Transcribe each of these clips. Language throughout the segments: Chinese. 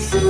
soon.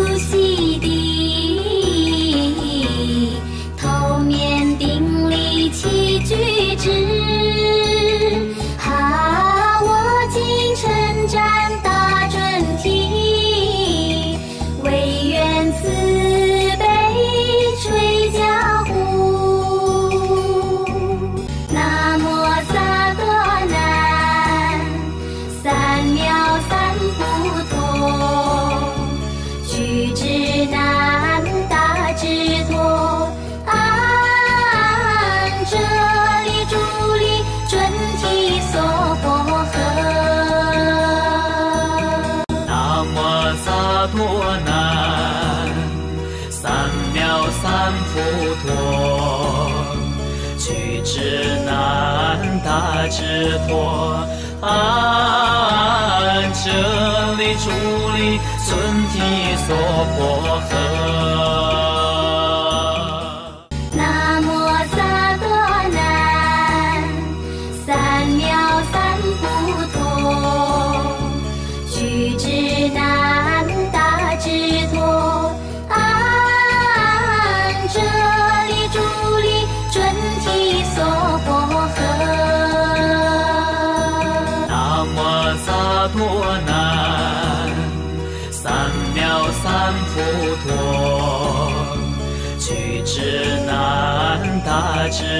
托，安这里处理身体所迫。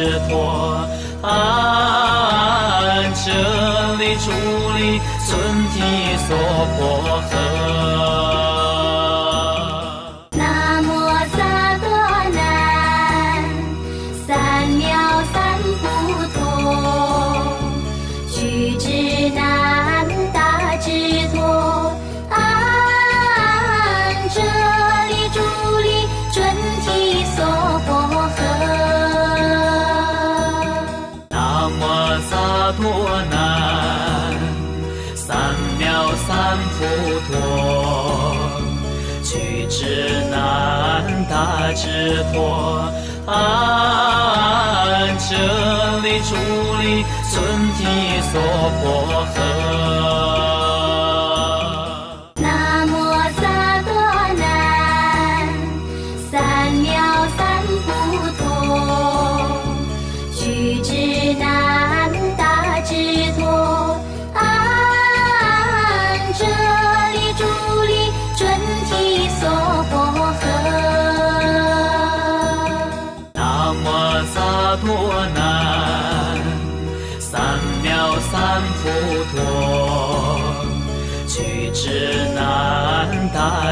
之托安啊啊这里主里尊体所迫娑婆。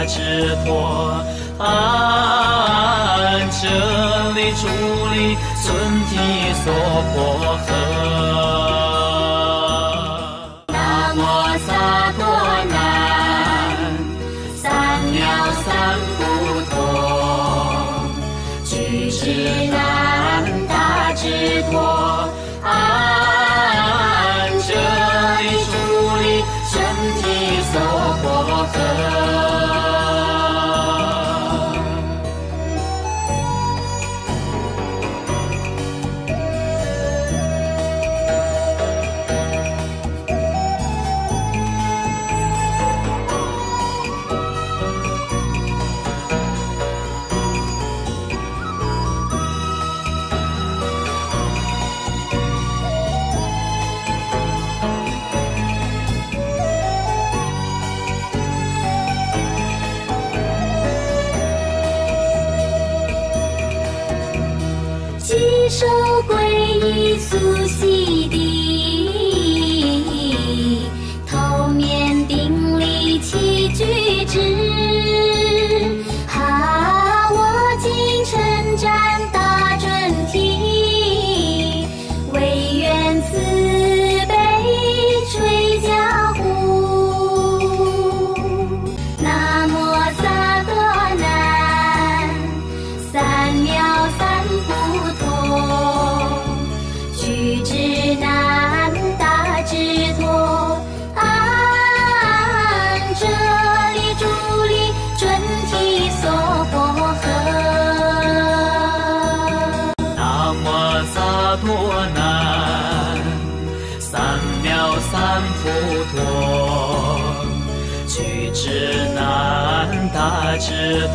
之托。安这里处理，尊体所迫合。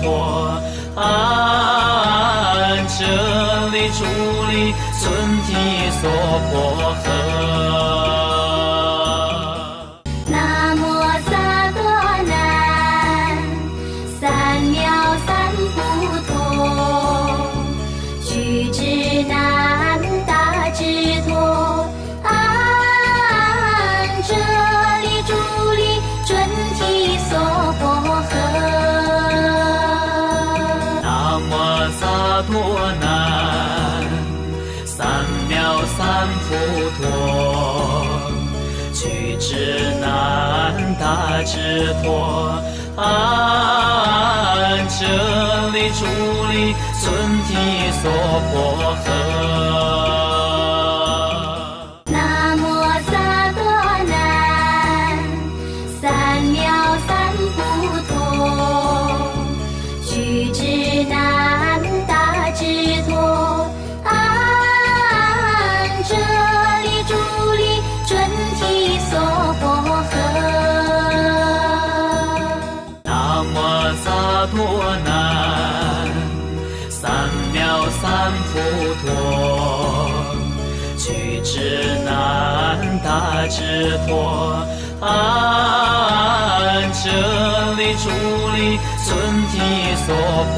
我啊这里处理身体所迫娑婆。是拓岸这里主力身体所迫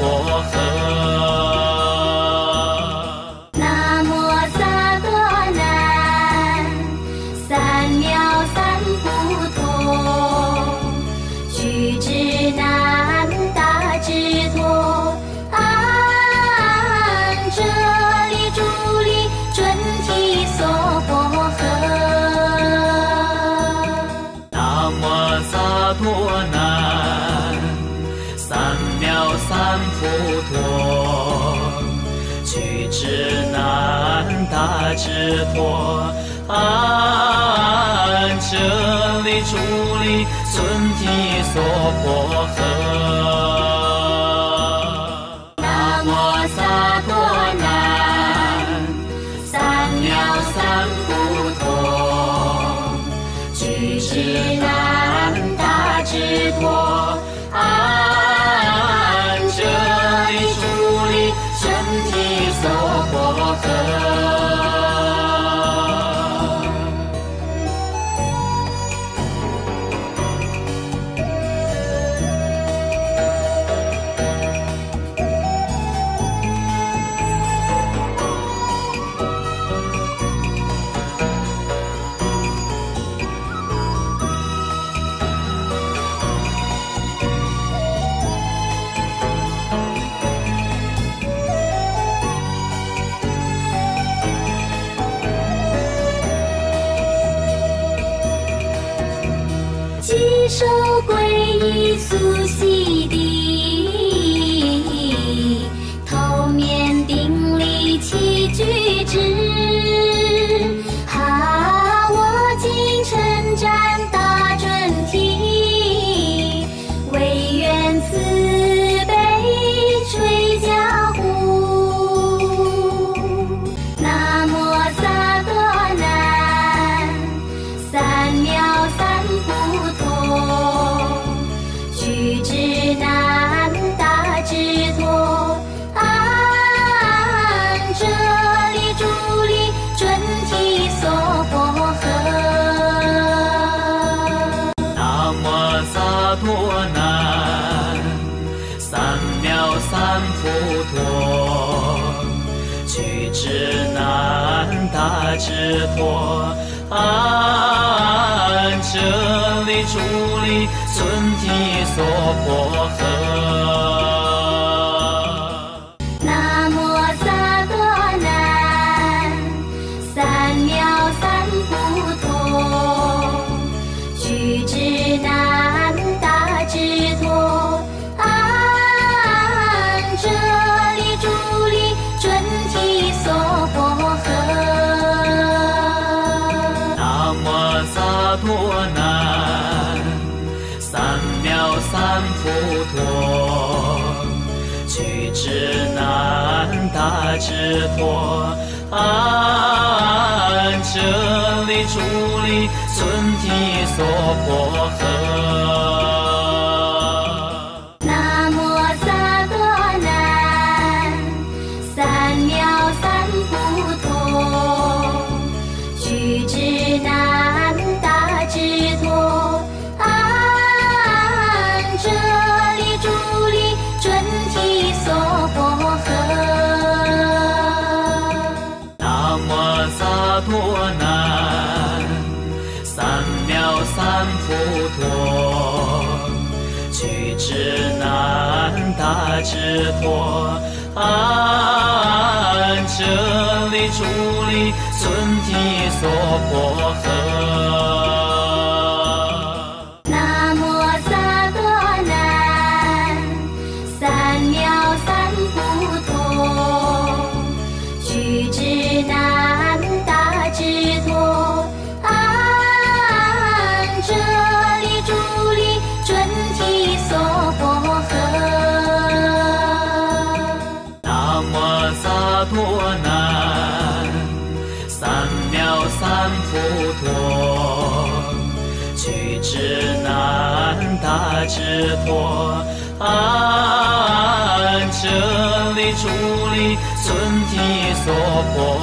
大智难大智，安遮离体娑婆诃。三，三藐三菩大陀，安这里诸离身体娑婆诃。难，三藐三菩陀，具智难，大智佛，啊这里处理，尊体娑婆诃。我啊这里祝你提娑所过河我啊这里祝你顺利所过河说过。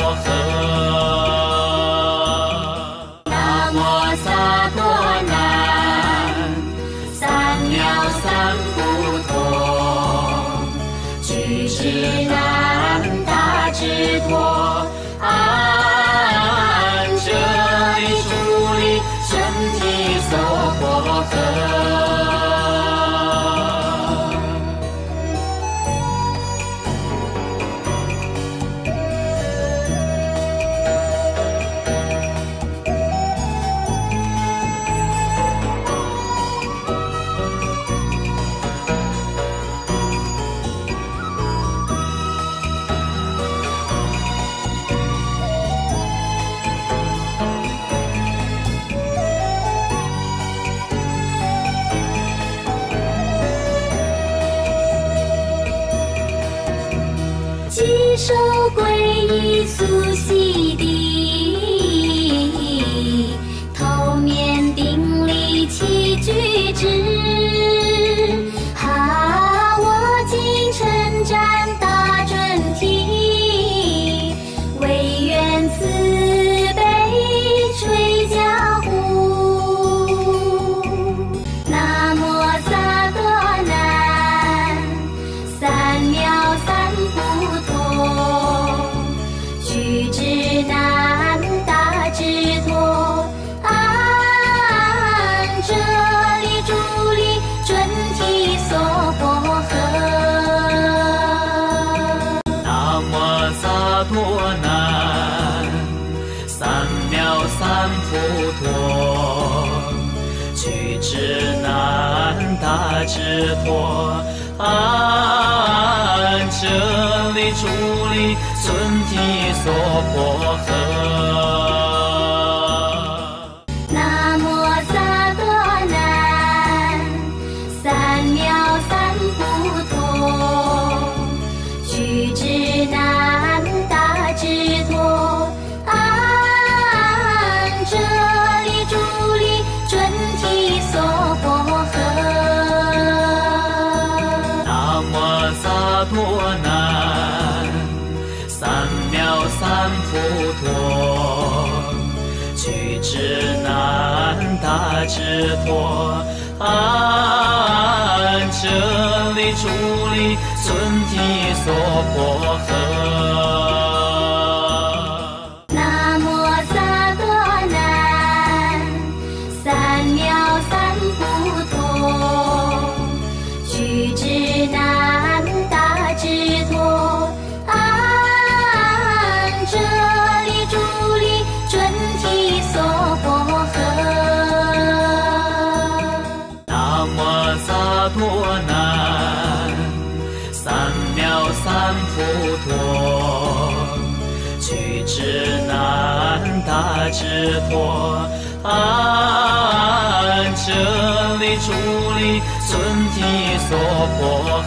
我。知拖啊这里主里尊体所迫我安。这里主你尊体所迫。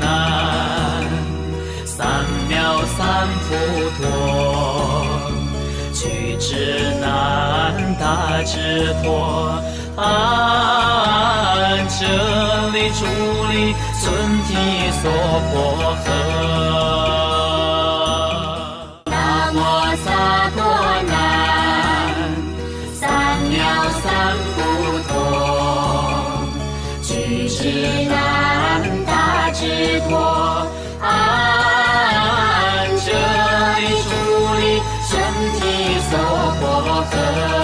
南三藐三菩陀，俱胝难大智陀，阿这里理诸尊提娑婆诃。love.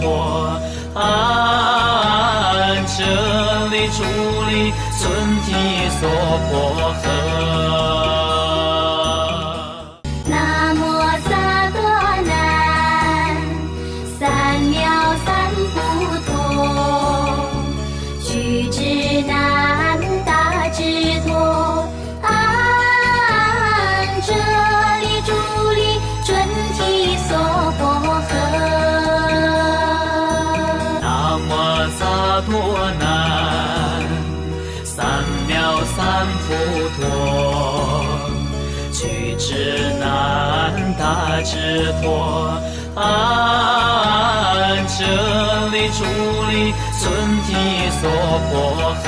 活。啊，这里处理村体所托安这里处理村体所迫。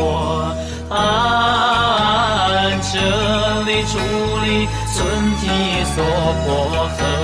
我安这里处理村集索婆诃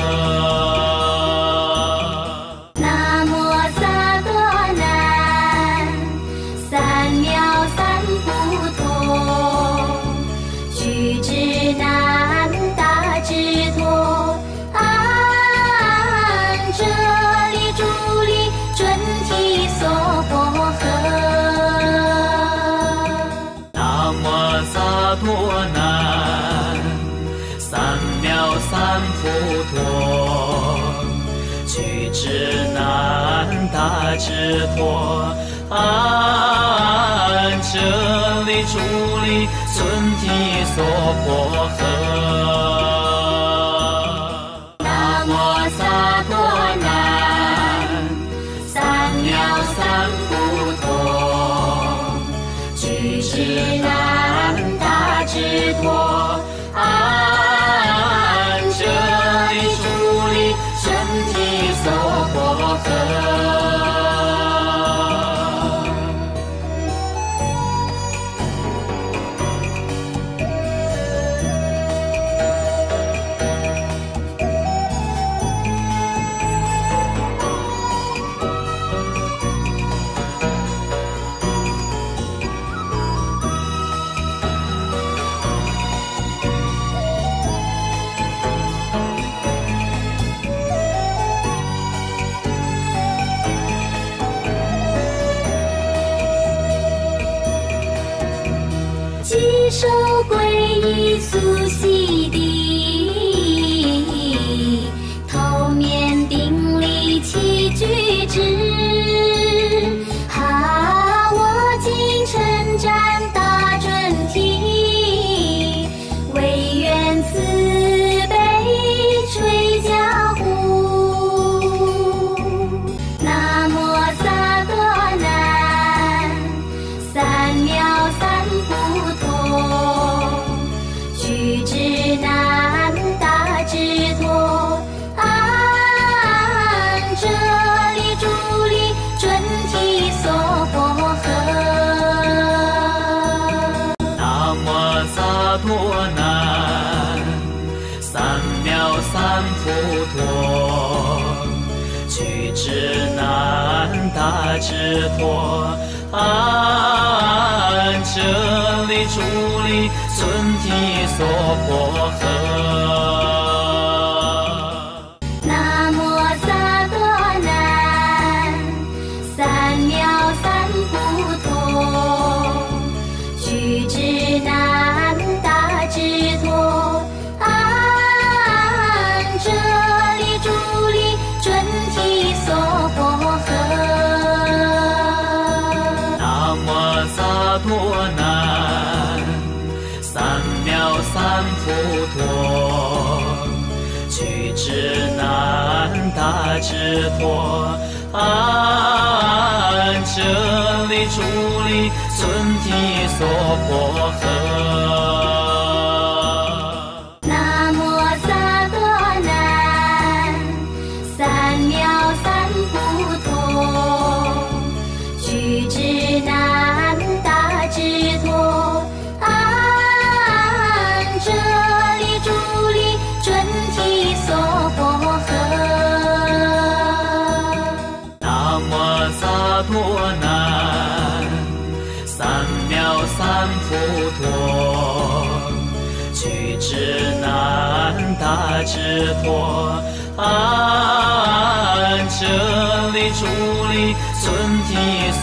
娑婆。取之难达之托安安这里助力顺利梭婆诃 so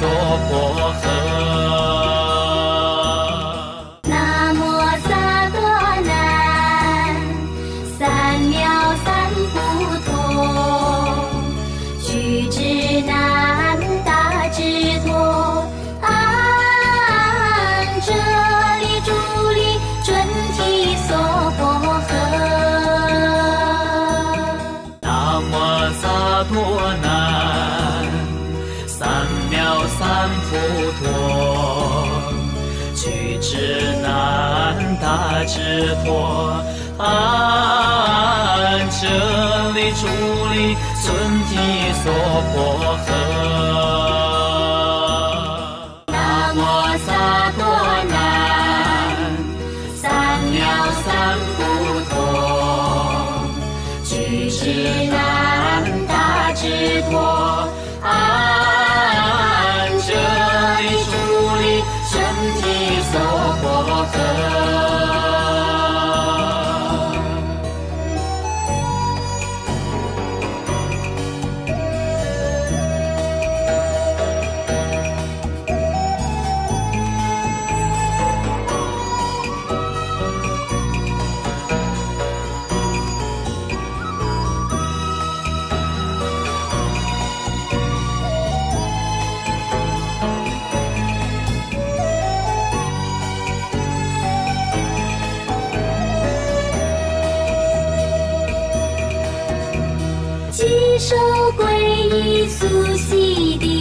娑婆诃。托啊这里竹林整体娑婆诃南无萨婆南三藐三菩提陀啊这里竹林整体娑婆诃受归依，苏悉地。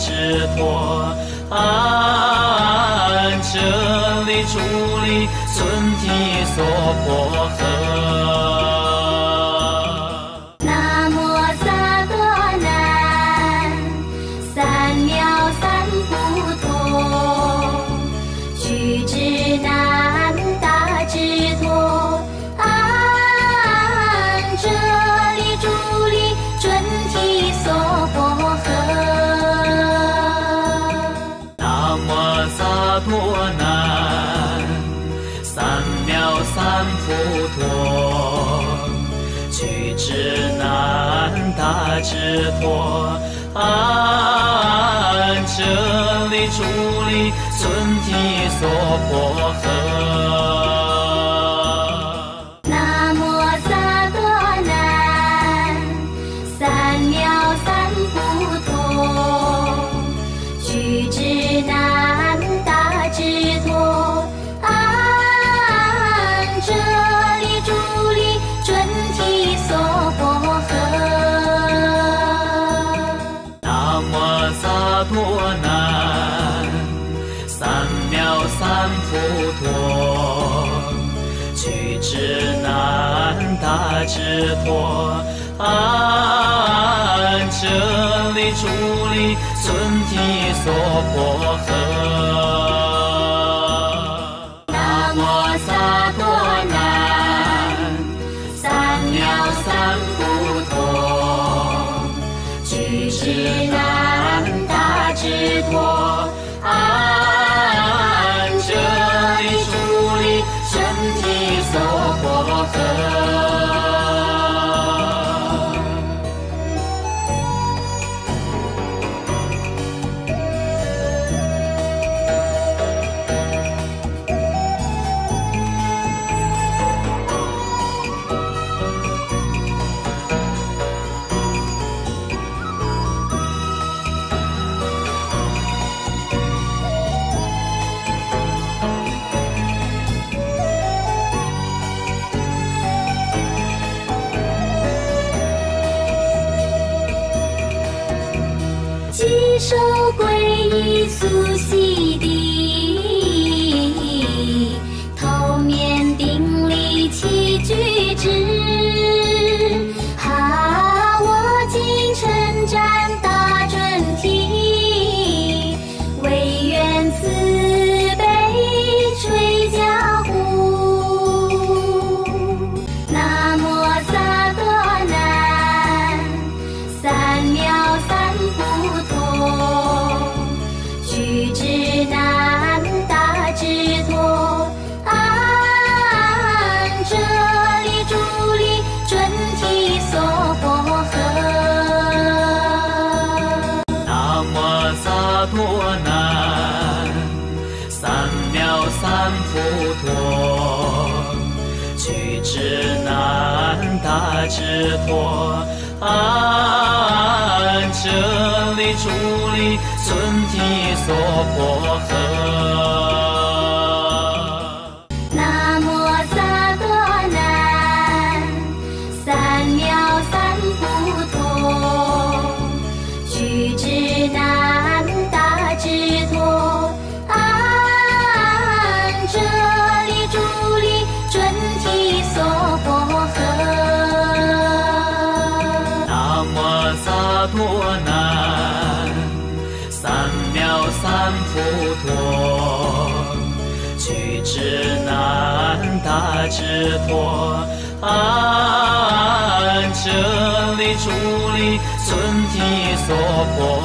之火，按这里处理，存体所破和。我啊这里竹林村几所过智难达智陀，唵，这利住利尊帝娑婆诃。是陀，唵，真陵主利，尊帝娑婆诃。说过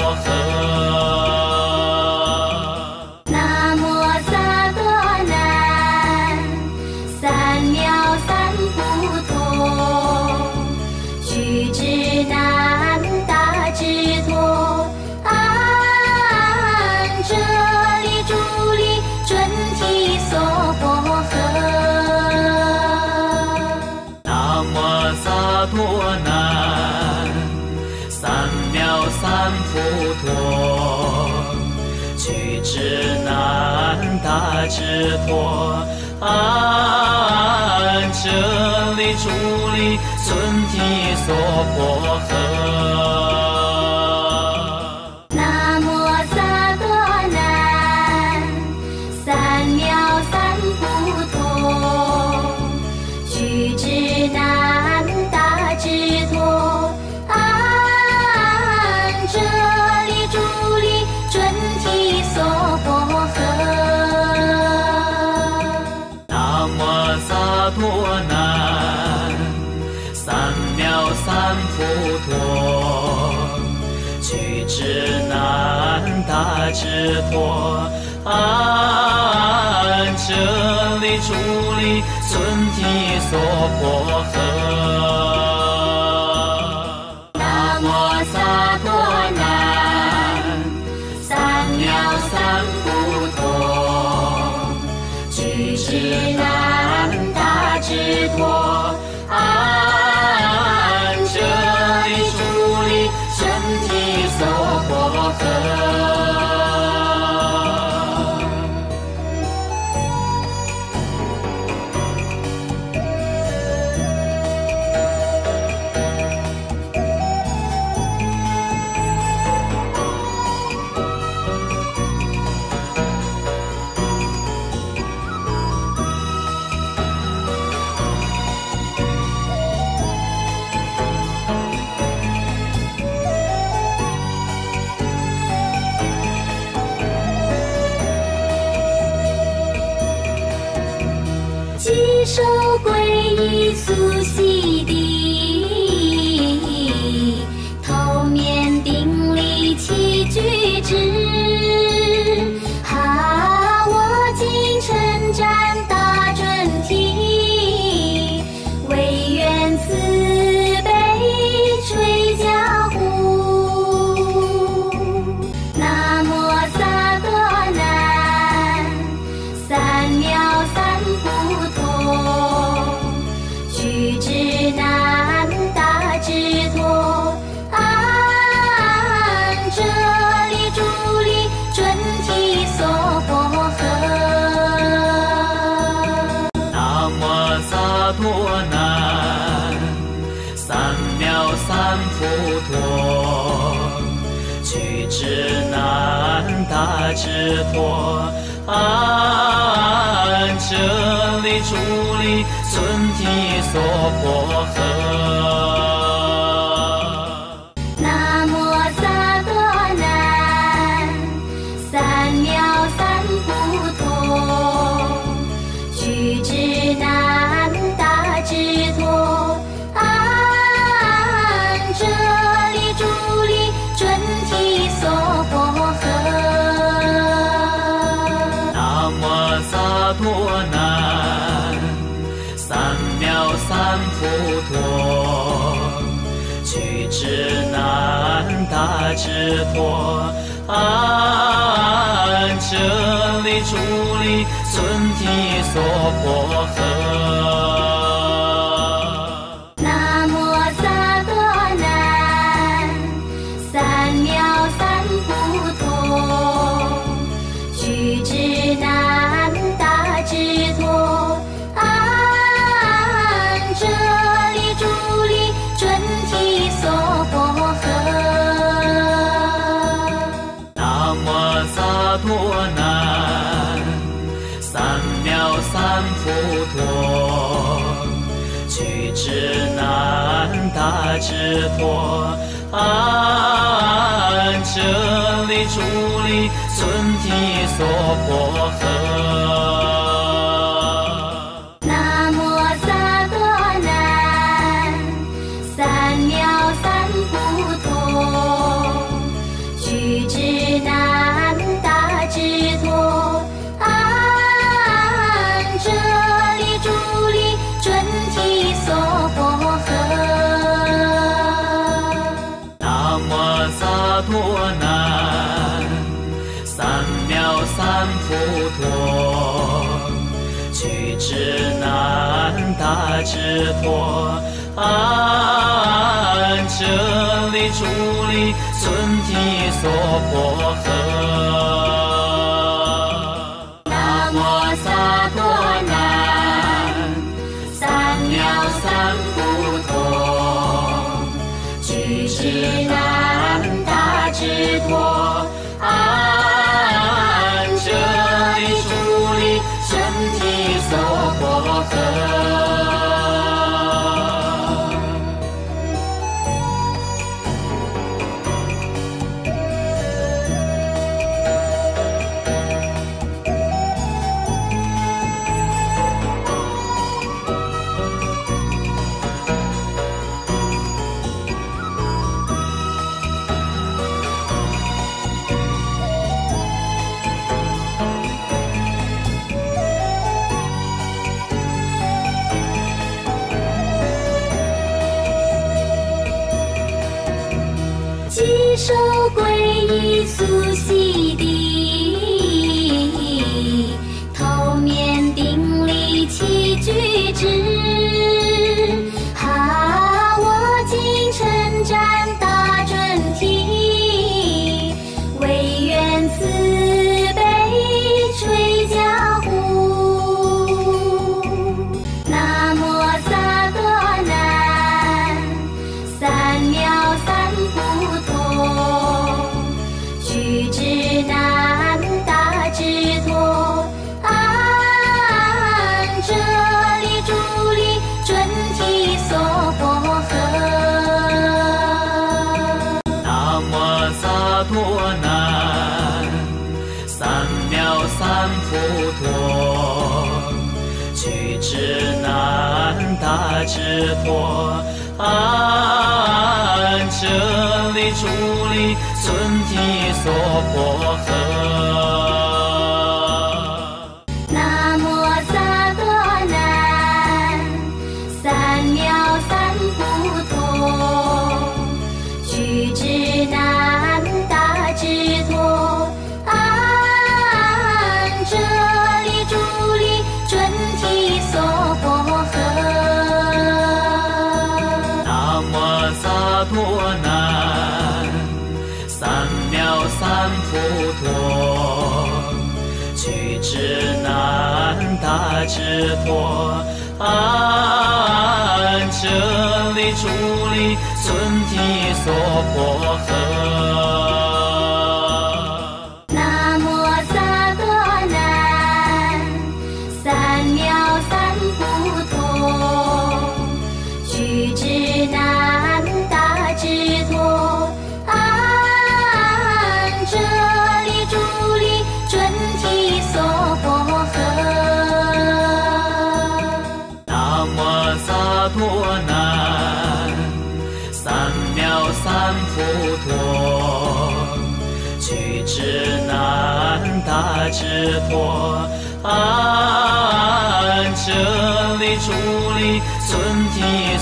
托安，这里处理村体所迫横。我安这里处理，身体所迫。的处理身体所过河安安这里处理身体所过佛，唵，折里，主隶，准提，娑婆诃。知拖啊这里主里尊体所迫。回首归依处。是佛，唵，真卢，住地，尊提，娑婆诃。南普陀，去之难达之陀，安这里处理尊体娑婆诃。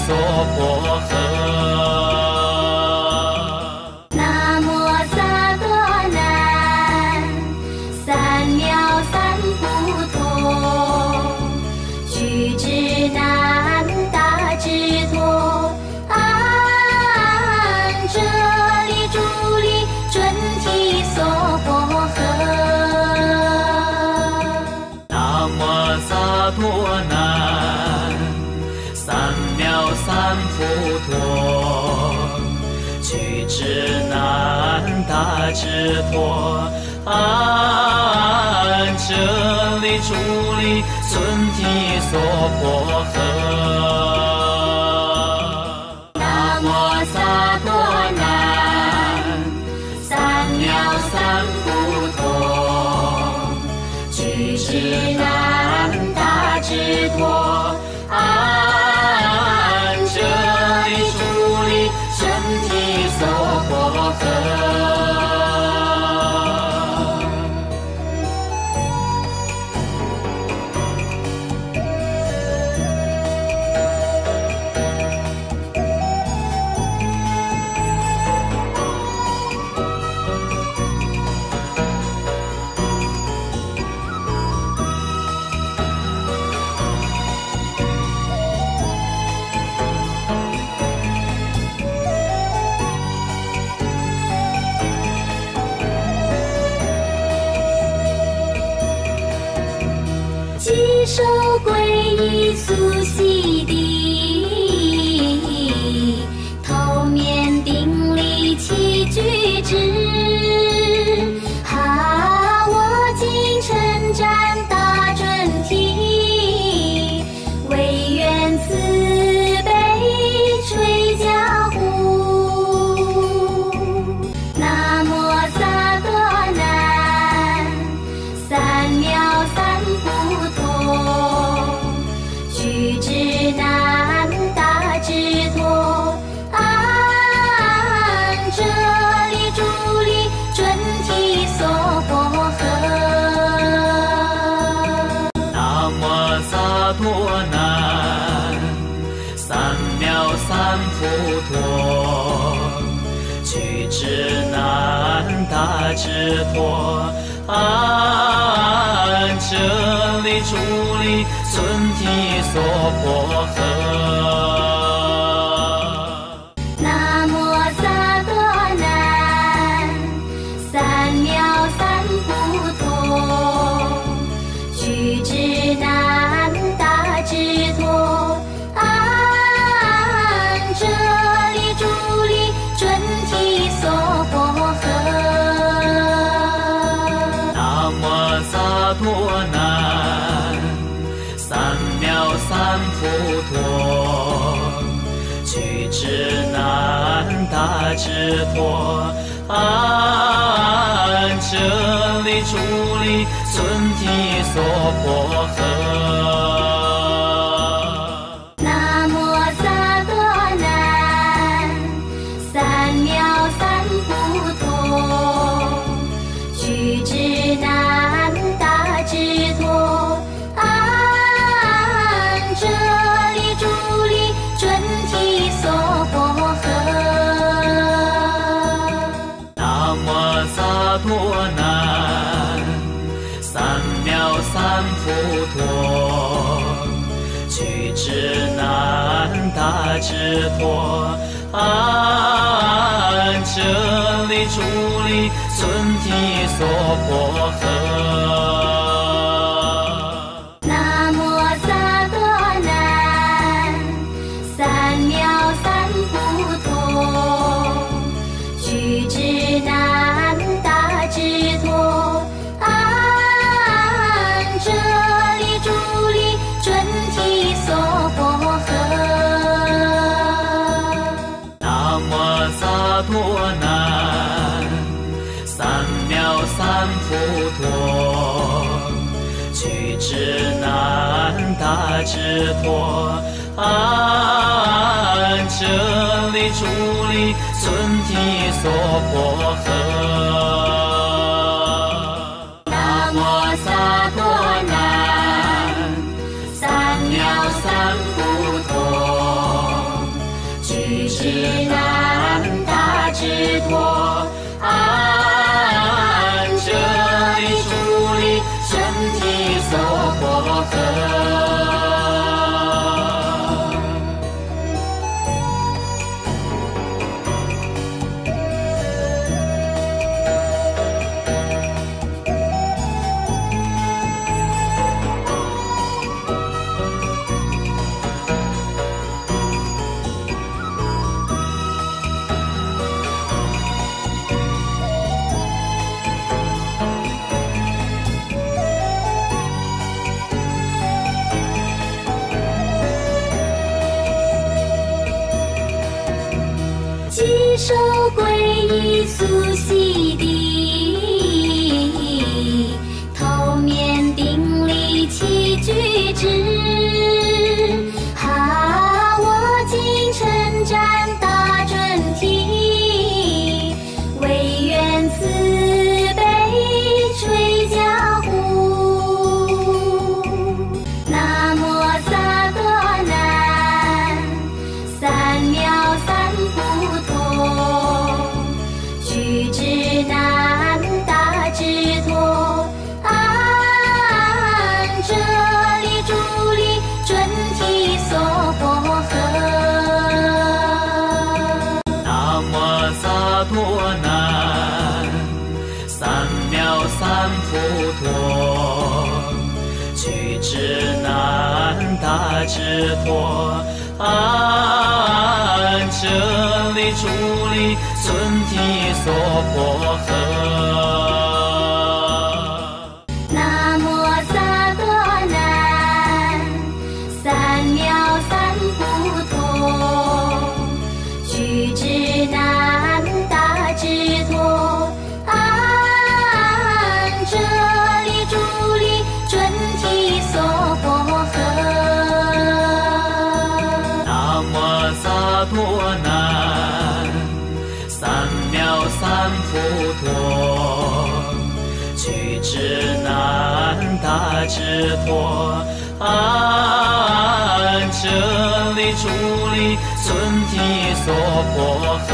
娑婆。唵这里竹林尊提娑婆诃南无三菩陀这里竹林深处婆诃娑婆诃。娑婆诃，南无萨多喃，三藐三菩陀，俱胝喃，怛侄他，唵，折里主里，准提。是陀，唵，折隶主隶，准提娑婆诃。娑婆。托安这里处理村体所迫。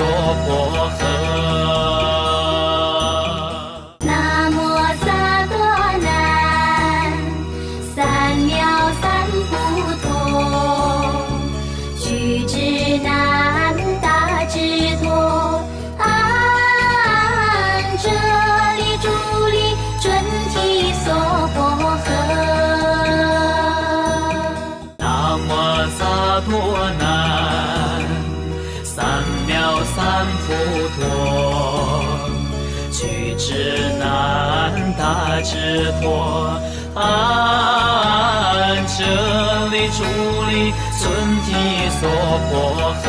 so 婆。安这里处理身体所迫。